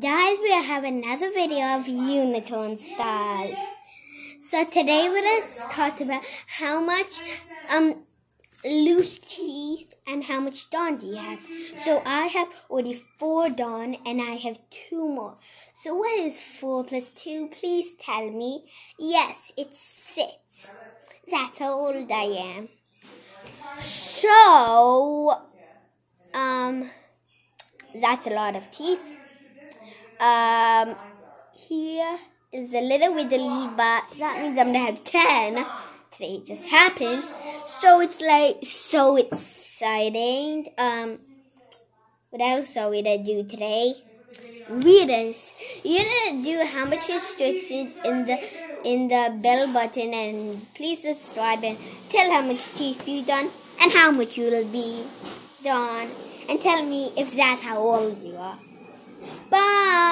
Guys, we have another video of unicorn stars. So today we're going to talk about how much um loose teeth and how much dawn do you have. So I have already four dawn and I have two more. So what is four plus two? Please tell me. Yes, it's six. That's how old I am. So, um, that's a lot of teeth. Um, here is a little widdly, but that means I'm gonna have 10. Today it just happened. So it's like, so exciting. Um, what else are we gonna do today? Readers, you're gonna do how much restriction in the in the bell button and please subscribe and tell how much teeth you done and how much you'll be done and tell me if that's how old you are. Bye.